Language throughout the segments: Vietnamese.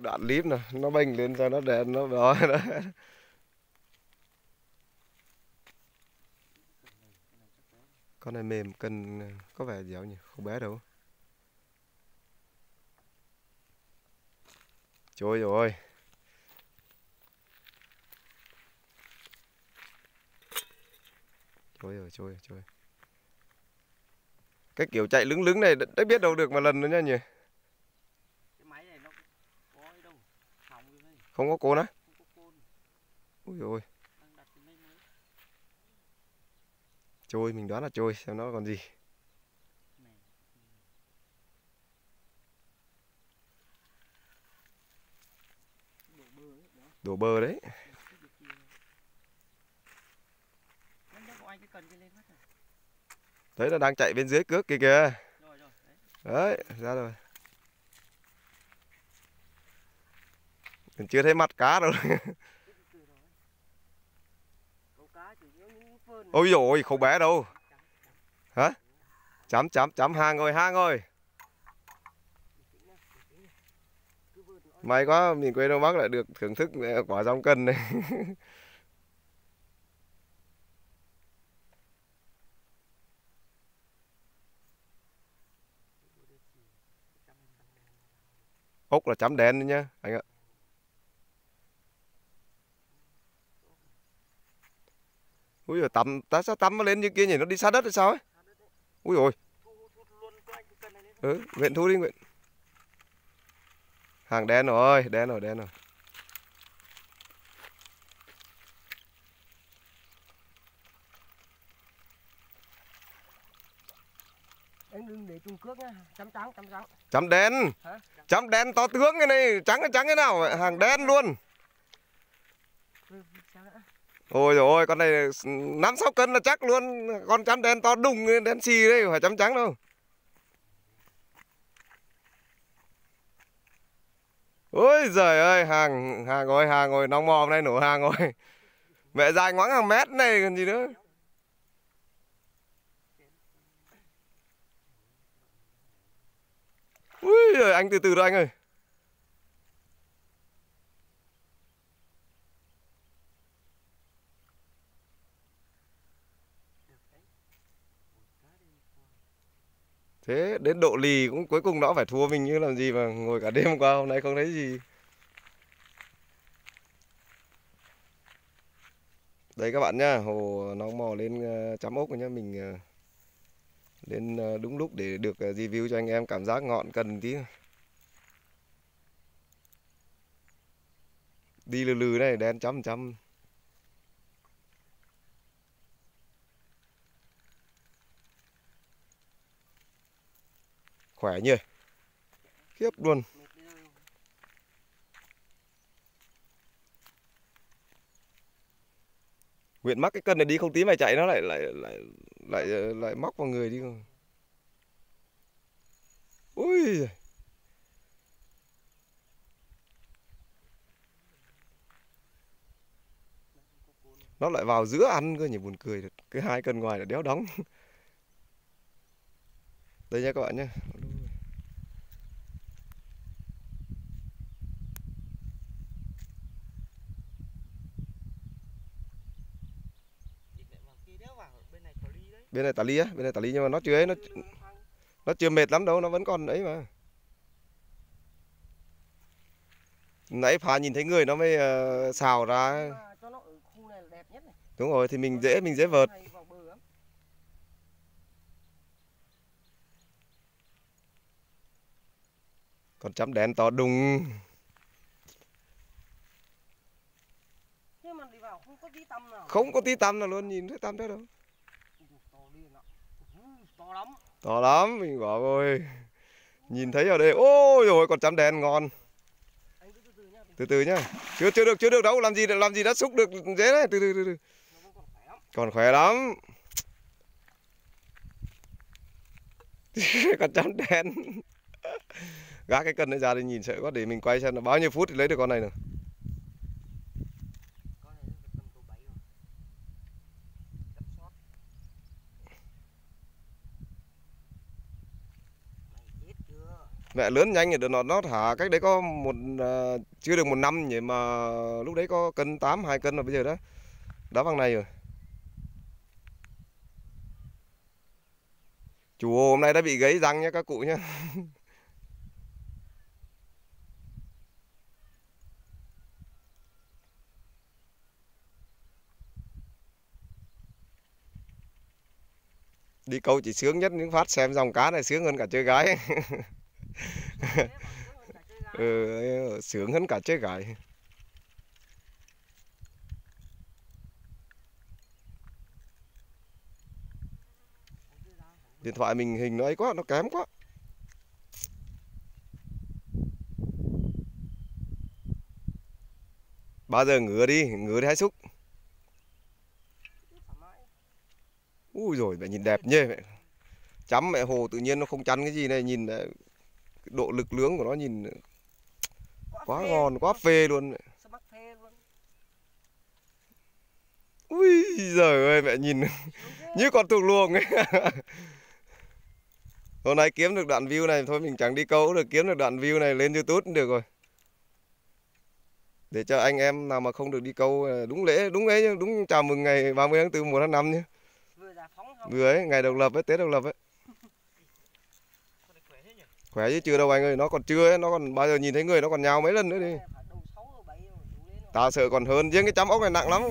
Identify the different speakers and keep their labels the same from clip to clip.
Speaker 1: đoạn clip nè nó bênh lên cho nó đèn nó đó đó con này mềm, cân, có vẻ dẻo nhỉ, không bé đâu. Trôi rồi. Trôi rồi trôi rồi, trôi cái kiểu chạy lứng lứng này, đã biết đâu được mà lần nữa nha nhỉ
Speaker 2: cái máy này nó có ấy đâu hỏng rồi đây
Speaker 1: không có côn á? Ui
Speaker 2: mới
Speaker 1: trôi mình đoán là trôi xem nó còn gì.
Speaker 2: Đổ bơ
Speaker 1: bờ đấy. Đấy nó đang chạy bên dưới cước kia kìa.
Speaker 2: Đấy.
Speaker 1: Đấy ra rồi mình chưa thấy mặt cá đâu. Ôi dồi không bé đâu. Hả? Chấm chấm chấm. Hàng rồi hàng rồi may quá miền quê đông bắc lại được thưởng thức quả rong cân này. Ốc là chấm đen đấy nhá anh ạ ui rồi tắm ta sao tắm nó lên như kia nhỉ? Nó đi sát đất hay sao ấy? Ui rồi ừ nguyện thu đi nguyện hàng đen rồi đen rồi đen rồi.
Speaker 2: Chấm
Speaker 1: đen. Chấm đen to tướng cái này trắng cái trắng cái nào hàng đen luôn? Ôi rồi ôi con này năm sáu cân là chắc luôn. Con chấm đen to đùng đen xì đấy, phải chấm trắng đâu. Ôi giời ơi hàng hàng ngồi hàng ngồi nóng mò hôm nay nổ hàng rồi mẹ dài ngoãng hàng mét này còn gì nữa. Ui giời, anh từ từ thôi anh ơi
Speaker 2: Được đấy. Ủa, cá đây qua
Speaker 1: thế đến độ lì cũng cuối cùng nó phải thua mình như làm gì mà ngồi cả đêm qua hôm nay không thấy gì. Đây các bạn nhá, hồ nó mò lên ờ, chấm ốc rồi nhá, mình ờ, lên ờ, đúng lúc để được review cho anh em cảm giác ngọn cần tí. Đi lừ lừ này, đen chấm chấm khỏe nhỉ khiếp luôn Nguyện mắc cái cân này đi không tí mày chạy nó lại lại lại lại lại móc vào người đi. Ui. Nó lại vào giữa ăn cơ nhỉ, buồn cười được. Cái hai cân ngoài là đéo đóng. Đây nha các bạn nhé.
Speaker 2: Chị lại vào kia đéo vào bên này có ly đấy
Speaker 1: Bên này tả ly á, bên này tả ly nhưng mà nó chưa ấy nó nó chưa mệt lắm đâu, nó vẫn còn ấy mà. Nãy phá nhìn thấy người nó mới ờ, xào ra. Đúng rồi thì mình dễ mình dễ vợt. Còn chấm đen to đùng.
Speaker 2: Không có tí
Speaker 1: tăm nào luôn, nhìn thấy tăm thế đâu.
Speaker 2: Ui, to liền ạ Ui, to lắm
Speaker 1: To lắm, mình bảo rồi. Nhìn thấy ở đây, ôi rồi còn chấm đen ngon.
Speaker 2: từ từ nhá.
Speaker 1: Chưa chưa được, chưa được đâu, làm gì làm gì đã xúc được dễ đấy, từ từ từ từ.
Speaker 2: còn khỏe lắm
Speaker 1: Còn chấm đen. Gác cái cân đấy ra để nhìn sợ quá để mình quay xem là bao nhiêu phút thì lấy được con này nữa.
Speaker 2: con này nó tầm cầu bảy rồi chấm sót mày chết chưa
Speaker 1: mẹ lớn nhanh rồi nó nó thả cách đấy có một uh, chưa được một năm nhỉ mà lúc đấy có cân 8 hai cân rồi bây giờ đó đá bằng này rồi. Chủ hồ hôm nay đã bị gãy răng nhé các cụ nhé đi câu chỉ sướng nhất những phát xem dòng cá này sướng hơn cả chơi gái. ừ, sướng hơn cả chơi gái. Điện thoại mình hình nó ấy quá nó kém quá. Bao giờ ngứa đi ngứa đi hai xúc. Ui rồi mẹ nhìn đẹp nhê mẹ. Chấm mẹ hồ tự nhiên nó không chắn cái gì này nhìn độ lực lưỡng của nó nhìn quá ngon quá phê luôn. Mẹ. ui giời ơi mẹ nhìn. Như con thuộc luồng ấy. Hôm nay kiếm được đoạn view này thôi mình chẳng đi câu được kiếm được đoạn view này lên youtube cũng được rồi. Để cho anh em nào mà không được đi câu đúng lễ đúng ấy đúng chào mừng ngày 30 tháng 4 1 tháng 5 nhé vừa ấy ngày độc lập ấy tết độc lập ấy khỏe chứ chưa đâu anh ơi nó còn chưa ấy nó còn bao giờ nhìn thấy người nó còn nhào mấy lần nữa đi. Tao sợ còn hơn riêng cái chấm ốc này nặng lắm.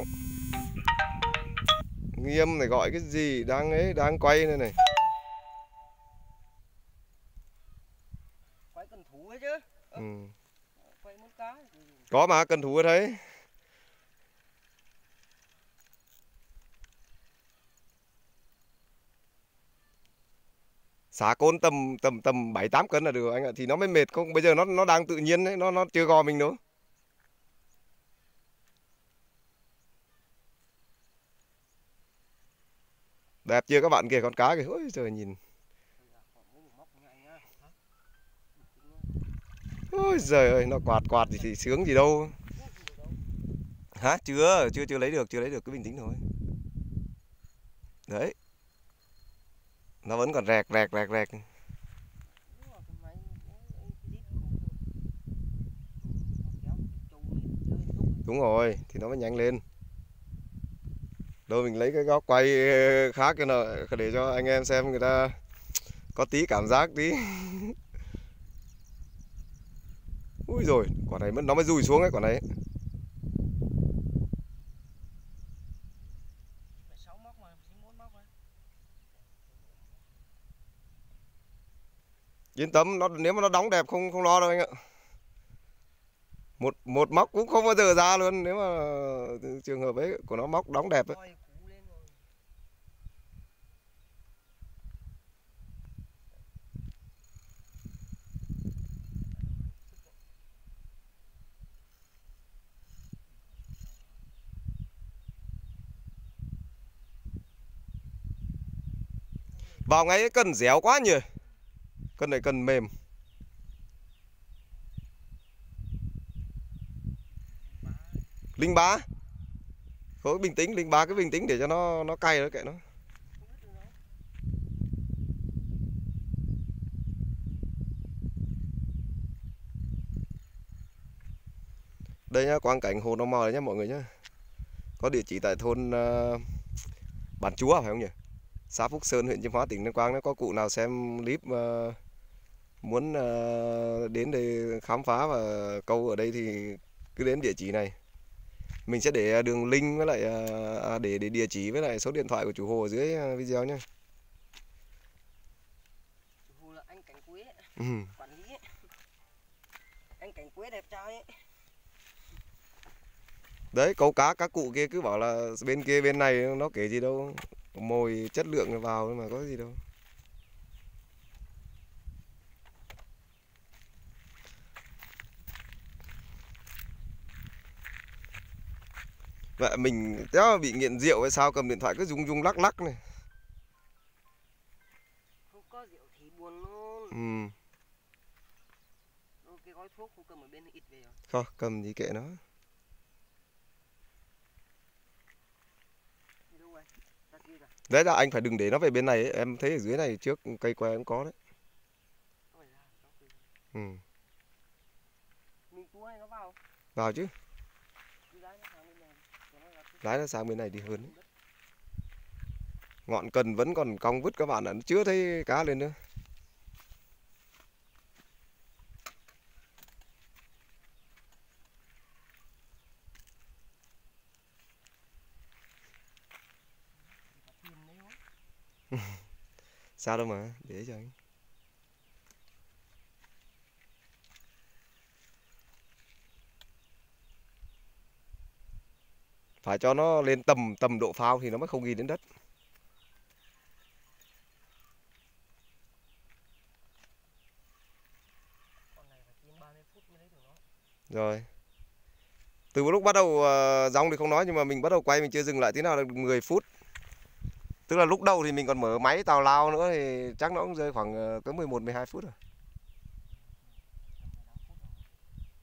Speaker 1: Nghiêm này gọi cái gì đang ấy đang quay này này.
Speaker 2: Quay cần thú ấy chứ.
Speaker 1: Ừ.
Speaker 2: quay cá
Speaker 1: có mà cần thú ở đấy xả côn tầm tầm tầm bảy tám cân là được anh ạ. Thì nó mới mệt không? Bây giờ nó nó đang tự nhiên đấy nó nó chưa gò mình nữa đẹp chưa các bạn kìa? Con cá kìa. Ôi trời nhìn. Ôi giời ơi nó quạt quạt thì, thì sướng gì đâu. Hả? Chưa chưa chưa lấy được chưa lấy được. Cứ bình tĩnh thôi. Đấy nó vẫn còn rạc rạc rạc rạc đúng rồi, thì nó mới nhanh lên. Đâu mình lấy cái góc quay ờ, khác cái nào để cho anh em xem người ta có tí cảm giác tí. Ui rồi quả này nó mới rùi xuống cái quả này. Yên tâm, nó, nếu mà nó đóng đẹp không không lo đâu anh ạ một một móc cũng không bao giờ ra luôn, nếu mà trường hợp ấy của nó móc đóng đẹp ấy. vào ngay cái cần dẻo quá nhỉ cân này cân mềm. Linh ba thôi bình tĩnh linh ba cái bình tĩnh để cho nó nó cay đó kệ nó. Đây nhá quang cảnh hồ Nó Mò đấy nhá mọi người nhá. Có địa chỉ tại thôn uh, bản chúa phải không nhỉ? Xã Phúc Sơn huyện Chiêm Hóa tỉnh Tuyên Quang nếu có cụ nào xem clip uh, muốn uh, đến đây khám phá và câu ở đây thì cứ đến địa chỉ này. Mình sẽ để đường link với lại uh, để để địa chỉ với lại số điện thoại của chủ hồ ở dưới video nhé
Speaker 2: chủ hồ là anh cảnh quế.
Speaker 1: Ừ.
Speaker 2: quản lý. Anh cảnh quế đẹp trai ấy.
Speaker 1: Đấy câu cá các cụ kia cứ bảo là bên kia bên này nó kể gì đâu. Mồi chất lượng vào mà có gì đâu Vậy mình nếu bị nghiện rượu hay sao cầm điện thoại cứ rung rung lắc lắc này.
Speaker 2: Không có rượu thì buồn luôn.
Speaker 1: Ừ.
Speaker 2: Cái gói thuốc không cầm ở bên ít về rồi.
Speaker 1: Không, cầm gì kệ nó. Đấy là anh phải đừng để nó về bên này ấy. Em thấy ở dưới này trước cây que em có đấy. Ừ.
Speaker 2: mình cua này nó vào
Speaker 1: Vào chứ,
Speaker 2: đi lái nó sang bên này cho nó gặp cái
Speaker 1: lái nó sang bên này đi hơn. ấy. Ngọn cần vẫn còn cong vứt các bạn ạ, chưa thấy cá lên nữa. Sao đâu mà, để cho anh. Phải cho nó lên tầm tầm độ phao thì nó mới không ghi đến đất. Rồi. Từ lúc bắt đầu ờ, dòng thì không nói nhưng mà mình bắt đầu quay mình chưa dừng lại tí nào được 10 phút. Tức là lúc đầu thì mình còn mở máy tào lao nữa thì chắc nó cũng rơi khoảng ờ, tới 11 12 phút rồi.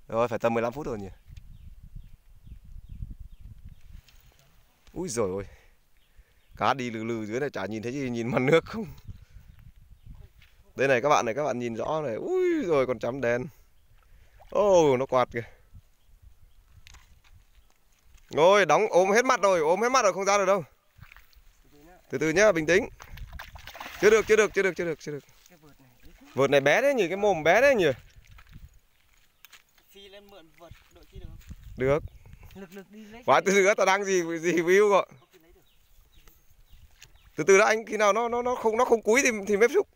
Speaker 1: Rồi phải tầm 15 phút rồi nhỉ. Úi rồi ôi. Cá đi lừ lừ dưới này chả nhìn thấy gì, nhìn mặt nước không. Đây này các bạn này, các bạn nhìn rõ này. Úi rồi còn chấm đèn. Ô nó quạt kìa. Rồi đóng ôm hết mặt rồi, ôm hết mặt rồi không ra được đâu.
Speaker 2: Từ từ nhá,
Speaker 1: bình tĩnh. Chưa được, chưa được, chưa được, chưa được, chưa được.
Speaker 2: vợt này
Speaker 1: bé đấy nhỉ, cái mồm bé đấy nhỉ.
Speaker 2: phi lên mượn vợt đội chi được không
Speaker 1: Được. Quá từ từ tao đang gì gì view
Speaker 2: được
Speaker 1: Từ từ đã anh khi nào nó nó nó không nó không cúi thì thì mới xúc.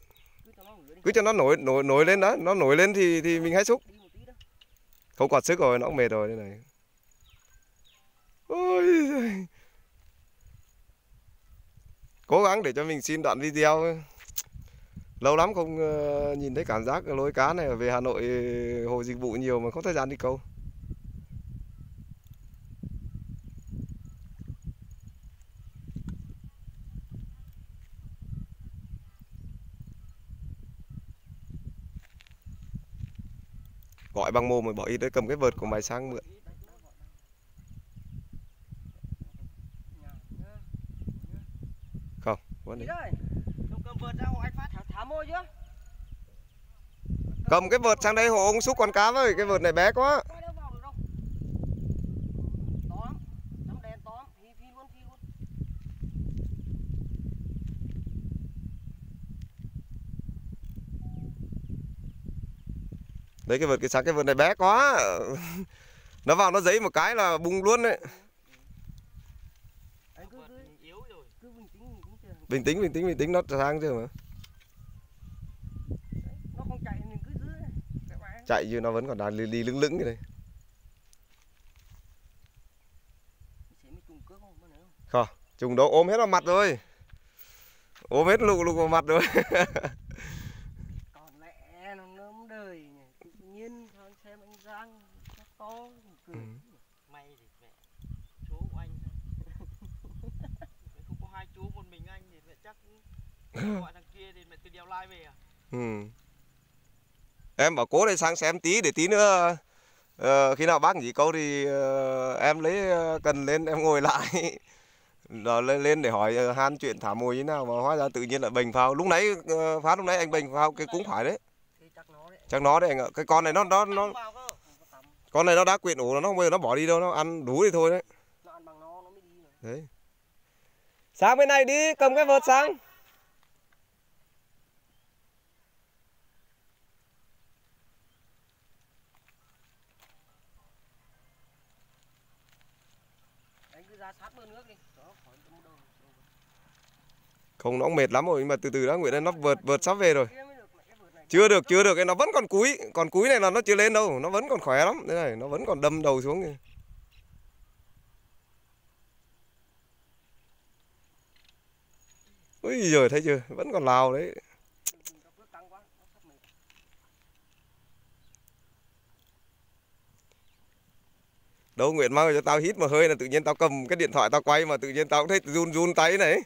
Speaker 2: cứ cho nó
Speaker 1: nổi nổi nổi lên đó, nó nổi lên thì thì mình hãy xúc. Không còn sức rồi, nó cũng mệt rồi đây này. Ôi giời. Cố gắng để cho mình xin đoạn video. Lâu lắm không ờ, nhìn thấy cảm giác lối cá này về Hà Nội hồ dịch vụ nhiều mà không thời gian đi câu. Gọi bằng mồm rồi bỏ ít đấy cầm cái vợt của mày sang mượn.
Speaker 2: Tí, đánh nó gọi nào. Nhả, nhá.
Speaker 1: Vấn
Speaker 2: Đi
Speaker 1: đề.
Speaker 2: đây Ông cầm vợt ra hộ anh phát thả, thả môi chưa
Speaker 1: Cầm cái vợt sang đây hộ ông xúc con cá với, cái vợt này bé quá.
Speaker 2: Coi đâu vào được đâu To lắm Nắm đèn to lắm Phi phi luôn phi luôn
Speaker 1: Đấy cái vợt cái sáng cái vợt này bé quá. Nó vào nó giấy một cái là bung luôn đấy.
Speaker 2: Bình tĩnh
Speaker 1: Bình tĩnh bình tĩnh nó sang chưa mà.
Speaker 2: Chạy
Speaker 1: như nó vẫn còn đang lì lì lững lững như
Speaker 2: cước không
Speaker 1: Trùng đó ôm hết vào mặt rồi. Ôm hết lục lục vào mặt rồi.
Speaker 2: Còn lẽ nó nớm đời nhỉ Tự nhiên con xem anh Giang cười
Speaker 1: Ừ.
Speaker 3: may thì mẹ chú của anh không có hai chú một mình anh thì mẹ chắc gọi thằng kia thì mẹ từ đèo lai về à?
Speaker 1: Ừ. Em bảo cố đây sang xem tí để tí nữa ờ, khi nào bác nghỉ câu thì ờ, em lấy ờ, cần lên em ngồi lại. Rồi lên lên để hỏi ờ, han chuyện thả mồi như nào mà hóa ra tự nhiên lại bình phao. Lúc nãy ờ, phát lúc nãy anh bình phao cái cũng phải đấy.
Speaker 2: Thì chắc nó đấy.
Speaker 1: Chắc nó đấy anh ạ. Cái con này nó nó nó
Speaker 3: Tắm vào cơ
Speaker 2: Không có tắm
Speaker 1: con này nó đã quyện ổ nó không bao giờ nó bỏ đi đâu nó ăn đủ thì thôi đấy.
Speaker 2: Nó ăn bằng nó nó mới đi mà
Speaker 1: đấy. Sang bên này đi cầm cái vợt
Speaker 2: đâu.
Speaker 1: không nó cũng mệt lắm rồi nhưng mà từ từ đã nguyện nó vợt vợt sắp về rồi chưa được chưa được. Cái nó vẫn còn cúi. Còn cúi này là nó chưa lên đâu. Nó vẫn còn khỏe lắm. Thế này, nó vẫn còn đâm đầu xuống kìa. Ui giời, thấy chưa? Vẫn còn lào đấy. Đâu nguyện mang cho tao hít một hơi là tự nhiên tao cầm cái điện thoại tao quay mà tự nhiên tao cũng thấy run run tay này.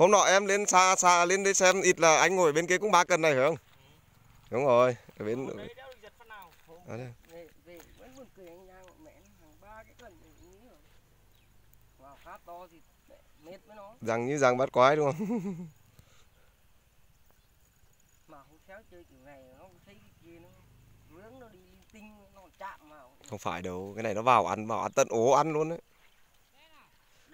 Speaker 1: Hôm nọ em lên xa xa lên đây xem ít là anh ngồi bên kia cũng ba cân này phải không? Đúng rồi ở bên ở đây.
Speaker 2: về về vẫn buồn cười anh Giang mẹ nó hàng ba cái cần này nghĩ rồi. Cá to thì mệt với nó.
Speaker 1: Răng như răng bắt quái đúng không?
Speaker 2: Mà không khéo chơi kiểu này nó thấy cái kia nó vướng nó đi linh tinh nó còn chạm vào.
Speaker 1: Không phải đâu cái này nó vào ăn vào ăn tận ố ăn luôn đấy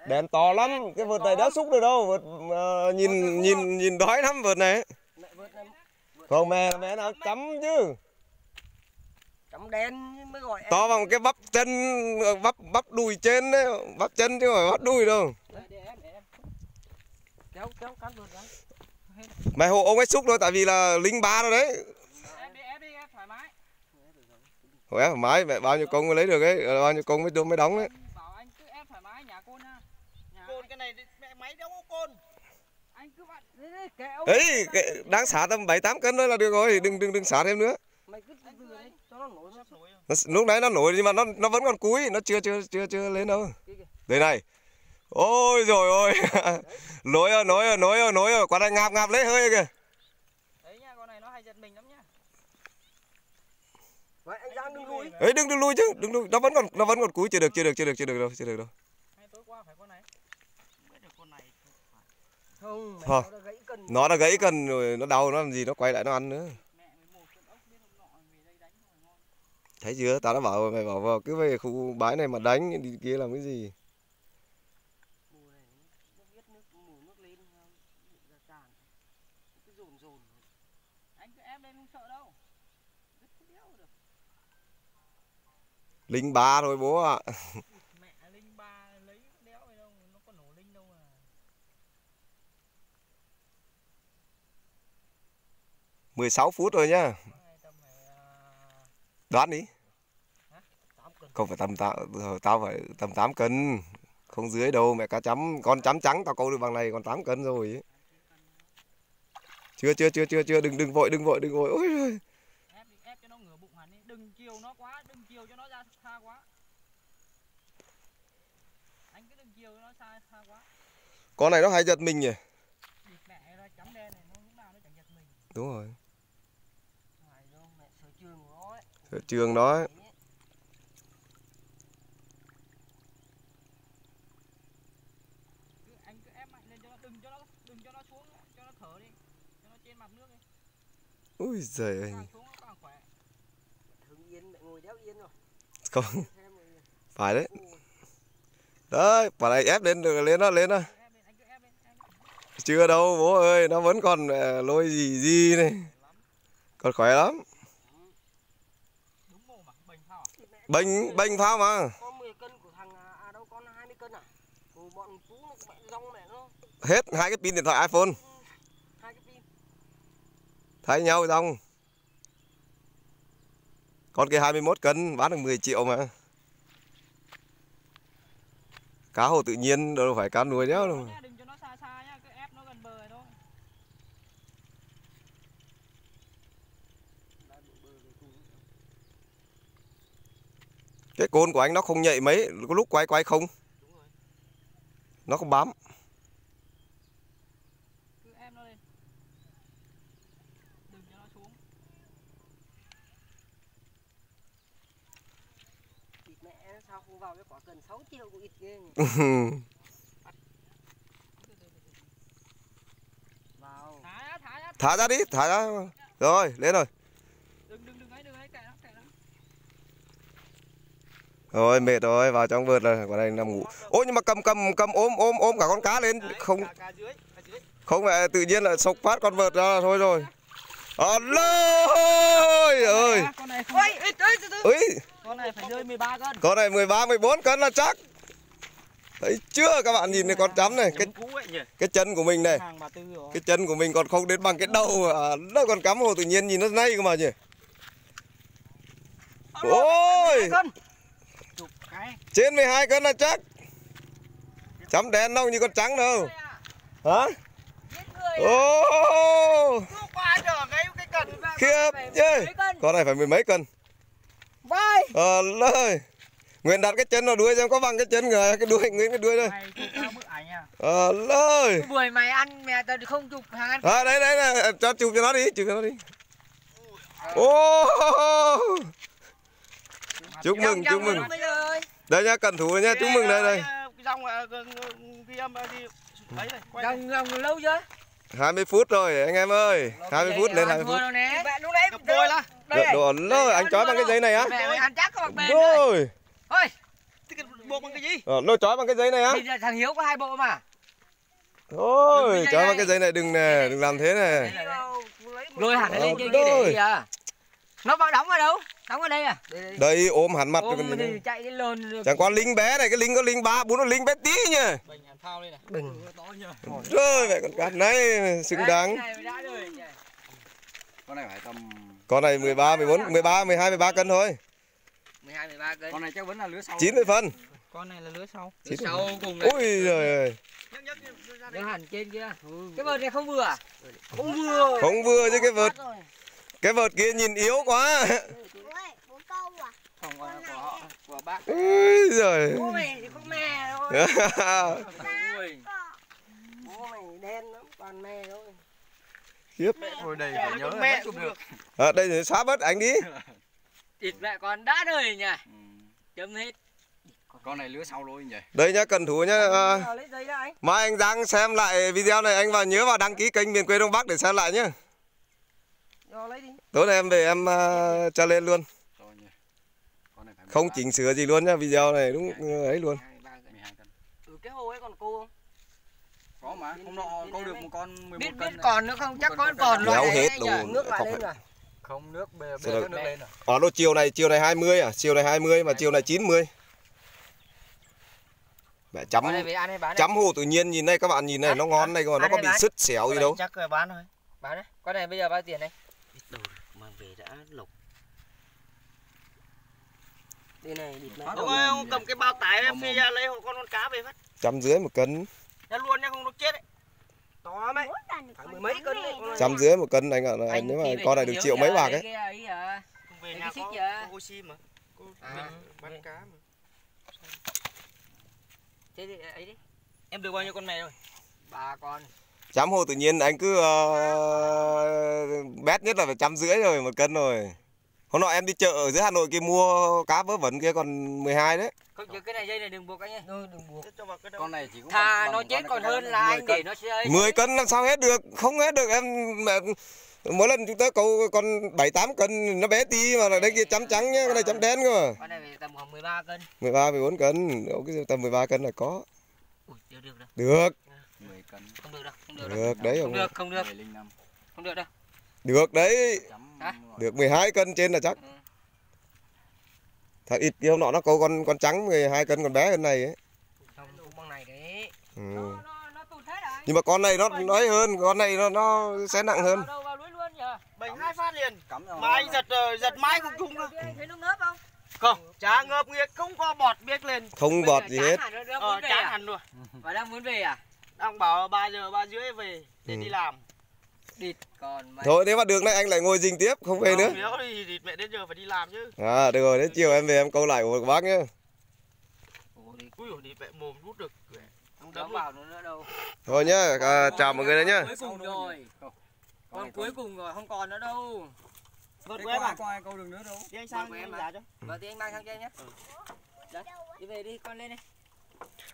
Speaker 1: đèn to lắm. Cái vợt này đã xúc được đâu. Vợt ờ, nhìn nhìn nhìn đói lắm vợt này.
Speaker 2: Mẹ vượt này. Vượt
Speaker 1: không mẹ mẹ nào chấm chứ.
Speaker 2: Chấm đen mới gọi em.
Speaker 1: To bằng cái bắp chân ờ, bắp bắp đùi trên đấy. Bắp chân chứ không phải bắp đùi đâu.
Speaker 2: Kéo kéo cắt vượt ra.
Speaker 1: Mày hộ ông ấy xúc thôi tại vì là linh ba rồi đấy.
Speaker 4: Em đi em đi em thoải mái.
Speaker 1: Thoải mái. Mẹ bao nhiêu công mới lấy được ấy? Ờ, bao nhiêu công mới mới đóng đấy
Speaker 4: Em bảo anh cứ em thoải mái nhà côn nha nhà côn cái này mẹ máy đâu có côn. Anh cứ bạn
Speaker 2: Đấy, đấy, kéo
Speaker 1: ấy đang xả tầm bảy tám cân thôi là được rồi đừng đừng đừng xả thêm nữa.
Speaker 2: Mày cứ từ từ đấy cho nó nổi
Speaker 4: sắp nổi rồi.
Speaker 1: Nó, lúc nãy nó nổi nhưng mà nó nó vẫn còn cúi nó chưa chưa chưa chưa lên đâu. Đây này. Ôi rồi ôi. Nổi rồi nổi rồi nổi rồi nổi rồi. Quả này ngạp ngạp lấy hơi kìa.
Speaker 4: Đấy nha con này nó hay giật mình lắm nhá
Speaker 2: vậy anh giang đừng lùi.
Speaker 1: ấy đừng đừng lui chứ. Đừng lui nó vẫn còn nó vẫn còn cúi. Chưa được chưa được chưa được chưa được đâu chưa được đâu
Speaker 4: hay tối qua phải con này không biết được con này
Speaker 2: không
Speaker 1: Thôi.
Speaker 2: nó đã gãy cần
Speaker 1: nó đã gãy cần rồi nó đau nó làm gì nó quay lại nó ăn nữa.
Speaker 4: Rồi
Speaker 1: thấy chưa? Tao đã bảo mày bảo vào cứ về khu bãi này mà đánh đi kia làm cái gì?
Speaker 2: Mùa này nó biết nước mùa nước lên um, bị ra tràn cứ dồn dồn
Speaker 4: anh cứ em lên không sợ đâu rất có đéo được
Speaker 1: linh ba thôi bố ạ
Speaker 4: mẹ linh ba lấy cái đéo này đâu nó có nổ linh đâu à
Speaker 1: 16 phút rồi nhá. Đoán đi. Không phải tầm tao tao phải tầm 8 cân. Không dưới đâu mẹ cá chấm con chấm trắng tao câu được bằng này còn 8 cân rồi. Chưa chưa chưa chưa chưa đừng đừng vội đừng vội đừng vội. Ôi giời.
Speaker 4: ép đi ép cho nó ngửa bụng hẳn đi đừng chiều nó quá đừng chiều cho nó ra xa quá anh cứ đừng chiều cho nó xa xa quá
Speaker 1: con này nó hay giật mình. Nhỉ
Speaker 4: địt mẹ ra chấm đen này nó lúc nào nó chẳng giật mình
Speaker 1: đúng rồi
Speaker 2: phải đâu mẹ sở trường của
Speaker 1: Ở trường đó. Ấy.
Speaker 2: Đấy.
Speaker 4: cứ anh cứ ép mạnh lên cho nó đừng cho nó đừng cho nó xuống cho nó thở đi cho nó trên mặt nước đi.
Speaker 1: Ui giời ơi. Không. Phải đấy. Đấy quả này ép lên được lên đó. Lên đó chưa đâu bố ơi nó vẫn còn ờ, lôi gì gì này. Còn khỏe lắm
Speaker 4: đúng mồm mà bình
Speaker 1: bênh bênh phao mà.
Speaker 2: Có 10 cân của thằng à, à đâu con 20 cân à? Của bọn chú nó mẹ rong mẹ nó.
Speaker 1: Hết hai cái pin điện thoại iPhone.
Speaker 2: Hai cái pin.
Speaker 1: Thay nhau xong. Con kia 21 cân bán được 10 triệu mà. Cá hồ tự nhiên đâu phải cá nuôi nhá đâu
Speaker 4: Nhá, đừng cho nó xa xa nhá cứ ép nó gần bờ này thôi
Speaker 2: đã đổ bờ về cùng
Speaker 1: cái côn của anh nó không nhạy mấy có lúc quay quay không?
Speaker 4: Đúng rồi
Speaker 1: nó không bám.
Speaker 4: Cứ ép nó lên. Đừng cho nó xuống.
Speaker 2: Thịt mẹ sao không vào cái quả cần 6 triệu của ít ghê nhỉ? Vào.
Speaker 4: Thả ra thả ra.
Speaker 1: Thả ra đi thả ra. Rồi lên rồi
Speaker 4: đừng đừng đừng ấy đừng ấy kệ nó kệ nó
Speaker 1: rồi mệt rồi vào trong vượt rồi. Quả này nằm ngủ. Ôi nhưng mà cầm cầm cầm ôm ôm ôm cả con cá lên. Không. Không phải tự nhiên là sộc phát con vợt ra là thôi rồi. Ơi ơi
Speaker 2: ôi.
Speaker 1: Ơi
Speaker 4: con này phải rơi 13 cân.
Speaker 1: Con này 13 14 cân là chắc. Thấy chưa? Các bạn nhìn này con chấm này cái cái chân của mình này. Cái chân của mình còn không đến bằng cái đầu à, nó còn cắm hồ tự nhiên nhìn nó nay cơ mà nhỉ? Ôi
Speaker 2: cân
Speaker 4: chục cái
Speaker 1: trên 12 cân là chắc. Chấm đen đâu như con trắng đâu. Hả?
Speaker 2: Giết người
Speaker 1: ô
Speaker 4: cái cần
Speaker 1: khiếp ơi con này phải mười mấy cân.
Speaker 2: Vai.
Speaker 1: Ờ lời. Nguyện đặt cái chân vào đuôi xem có bằng cái chân người cái đuôi Nguyễn cái đuôi đây.
Speaker 4: À?
Speaker 1: Ờ lời.
Speaker 2: Buổi mày ăn mẹ tao không chụp hàng ăn.
Speaker 1: À đấy đấy này cho chụp cho nó đi chụp cho nó đi. Ô chúc mừng chúc mừng đây nha cần thủ nha chúc mừng đây đây
Speaker 3: dòng à.
Speaker 5: Gần gần lâu chưa?
Speaker 1: 20 phút rồi anh em ơi 20 phút lên 20 phút. Đồ ấn lơ anh trói bằng cái giấy này á
Speaker 5: Mẹ mày ăn chắc có bạc bền. đây.
Speaker 1: Rồi
Speaker 5: Thôi,
Speaker 3: buộc bằng cái gì
Speaker 1: Ờ, Nó trói bằng cái giấy này á
Speaker 5: thằng Hiếu có hai bộ mà.
Speaker 1: Thôi trói bằng cái giấy này đừng nè Đừng làm thế này
Speaker 5: Lôi hẳn
Speaker 1: Ờ,
Speaker 5: lên kia
Speaker 1: rồi.
Speaker 5: gì à? Nó vào đóng ở đâu? Đóng ở đây à? Đây, đây.
Speaker 1: Đây ôm hẳn mặt rồi
Speaker 5: Ôm
Speaker 1: gì
Speaker 5: thì chạy cái lồn.
Speaker 1: Chẳng qua lính bé này Cái lính có lính ba bốn nó lính bé tí nhỉ
Speaker 3: Bình hàn phao đây này
Speaker 5: Đừng.
Speaker 3: to nhờ
Speaker 1: Rồi mẹ con cát này xứng
Speaker 5: Đấy,
Speaker 1: đáng
Speaker 5: này rồi
Speaker 6: con này phải tầm
Speaker 1: Con này 13, 14, 13, 12, 13 cân thôi
Speaker 5: 12 13 cân.
Speaker 6: con này chắc vẫn là lứa sau
Speaker 1: 90 phân
Speaker 3: con này là lứa sau
Speaker 5: Phía sau cùng này.
Speaker 1: Ui giời ơi
Speaker 3: nhấc nhấc ra
Speaker 5: Nó hẳn trên kia. Cái vợt này không vừa à? Không vừa.
Speaker 1: Không vừa chứ cái vợt Cái vợt kia nhìn yếu quá
Speaker 2: Ôi, bố câu à?
Speaker 5: Không có của họ, của bác.
Speaker 1: Ui giời
Speaker 5: Bố mè thôi. Mày đen lắm, toàn mè thôi.
Speaker 1: Khiếp
Speaker 6: thôi đây
Speaker 3: Mẹ
Speaker 6: phải nhớ
Speaker 3: mẹ
Speaker 6: chụp
Speaker 3: được
Speaker 1: à, Đây thì xóa bớt anh đi
Speaker 5: Thịt mẹ con đã đời nhỉ.
Speaker 6: Ừ.
Speaker 5: Chấm hết.
Speaker 6: con này lứa sau rồi nhỉ
Speaker 1: Đây nhá cần thủ nhá à. Mai anh Giang xem lại video này anh vào nhớ vào đăng ký kênh miền quê Đông Bắc để xem lại nhá
Speaker 5: đi.
Speaker 1: Tối nay em về em uh, cho lên luôn.
Speaker 6: Rồi nhỉ. Con này phải
Speaker 1: Không
Speaker 6: 13,
Speaker 1: chỉnh sửa gì luôn nhá Video này đúng ấy luôn.
Speaker 5: 2 3 cân.
Speaker 6: 12 cân
Speaker 5: Ừ, cái hồ ấy còn cô không?
Speaker 6: có mà hôm nọ câu được một con 11
Speaker 5: Biết
Speaker 6: cân
Speaker 5: biết còn nữa không? Chắc có
Speaker 6: con
Speaker 5: còn loại
Speaker 1: hết luôn,
Speaker 5: Nước lại
Speaker 1: không
Speaker 5: lên rồi.
Speaker 6: không nước bê bê nước lên rồi.
Speaker 1: Ở đô chiều này chiều này 20 à? Chiều này 20 mà chiều này 90 Mẹ chấm chấm hồ tự nhiên nhìn đây các bạn nhìn này nó ngon này còn nó có bị sứt xẻo gì đâu.
Speaker 3: chắc là bán thôi.
Speaker 5: Bán đấy. Con này bây giờ bao tiền đây?
Speaker 3: Biết đâu mang về đã lộc
Speaker 5: Đây này địt mẹ.
Speaker 3: Ông ơi ông cầm cái bao tải em phi ra lấy hộ con con cá về phát
Speaker 1: trăm dưới một cân
Speaker 3: ra luôn nha không nó chết đấy
Speaker 5: To lắm ấy.
Speaker 2: Bố cần
Speaker 5: Phải mười mấy cân đấy.
Speaker 1: trăm dưới một cân anh ạ
Speaker 5: Anh
Speaker 1: nếu mà con này được triệu mấy bạc ấy
Speaker 5: cái ấy à.
Speaker 3: không về nhà có, có oxy mà cô
Speaker 5: À,
Speaker 3: bán cá mà
Speaker 5: Thế thì ấy đi.
Speaker 3: em được bao nhiêu con mè rồi
Speaker 5: Ba con.
Speaker 1: Chấm hồ tự nhiên anh cứ uh, bét nhất là phải trăm rưỡi rồi một cân rồi hôm nọ em đi chợ ở dưới Hà Nội kia mua cá vớ vẩn kia còn 12 đấy
Speaker 5: Không chứ cái này dây này đừng buộc anh ơi. Ừ, đừng buộc.
Speaker 3: Thế cho vào cái đâu
Speaker 6: con này chỉ cũng
Speaker 5: Thà
Speaker 6: bằng-
Speaker 5: nó
Speaker 6: bằng
Speaker 5: chết còn hơn là anh
Speaker 6: 10
Speaker 5: để nó chơi.
Speaker 1: 10 cân làm sao hết được không hết được em mẹ mỗi lần chúng ta câu con 7 8 cân nó bé tí mà là đây kia chấm trắng nhá cái này chấm đen cơ mà
Speaker 5: Con này về tầm khoảng 13 cân.
Speaker 1: 13 14 cân Ủa, cái tầm 13 cân là có
Speaker 5: Ui, được được đâu.
Speaker 1: được
Speaker 6: 10 cân
Speaker 5: Không được đâu. Không được đâu.
Speaker 1: được đấy
Speaker 5: Không
Speaker 1: không
Speaker 5: được, không được.
Speaker 6: 1005
Speaker 5: Không được đâu.
Speaker 1: được đấy
Speaker 5: Hả?
Speaker 1: được 12 cân trên là chắc
Speaker 5: Ừ.
Speaker 1: thật ít cái hôm nọ nó câu con con trắng 12 cân còn bé hơn này ấy
Speaker 5: Không, cũng bằng này đấy.
Speaker 1: ừ.
Speaker 5: Nó nó nó tụt hết rồi.
Speaker 1: nhưng mà con này nó nói hơn con này nó nó sẽ nặng hơn
Speaker 5: Vào đâu vào lưới luôn nhờ.
Speaker 3: bệnh hai phát liền mà anh giật ờ, giật mãi không chung đâu
Speaker 5: Anh thấy nó ngớp không?
Speaker 3: không chả ngợp nghiệt không có bọt biết lên
Speaker 1: không
Speaker 5: Bây
Speaker 1: bọt gì hết
Speaker 3: ờ chán
Speaker 5: à?
Speaker 3: hẳn rồi
Speaker 5: Và đang muốn về à?
Speaker 3: Đang bảo 3 giờ ba rưỡi về để
Speaker 1: Ừ.
Speaker 3: đi làm
Speaker 5: Địt còn mày.
Speaker 1: thôi nếu mà được này anh lại ngồi dình tiếp không về nữa
Speaker 3: nếu thì, thì mẹ đến giờ phải đi làm chứ
Speaker 1: à được rồi đến chiều em về em câu lại của bác nhá
Speaker 3: ui đi mẹ mồm rút được
Speaker 5: không
Speaker 3: đấm
Speaker 5: vào nữa nữa đâu.
Speaker 1: thôi nhá à, chào mọi người đấy nhá
Speaker 5: Cuối cùng rồi. Con cuối cùng rồi, không còn nữa đâu.
Speaker 3: vượt của em à
Speaker 6: có ai câu được nữa đâu
Speaker 3: đi anh sang
Speaker 5: Vâng, em
Speaker 3: anh
Speaker 5: à.
Speaker 3: giá cho
Speaker 5: Và thì anh mang sang cho em nhé. Đấy, đi về đi, con lên đi.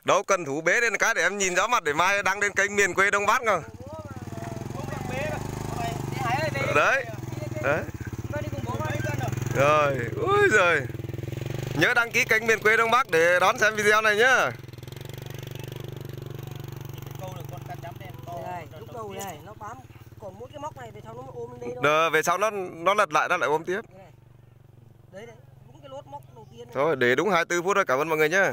Speaker 1: Đâu cần thủ bế lên cái để em nhìn rõ mặt để mai đăng lên kênh miền quê đông bắc
Speaker 3: không
Speaker 1: đấy. Đấy.
Speaker 3: Rồi.
Speaker 1: Rồi ui giời. Nhớ đăng ký kênh miền quê đông bắc để đón xem video này nhá. Đờ, về sau nó nó lật lại nó lại ôm tiếp.
Speaker 5: Đấy đấy, đúng cái lốt móc đầu tiên
Speaker 1: thôi để đúng 24 phút rồi cảm ơn mọi người nhá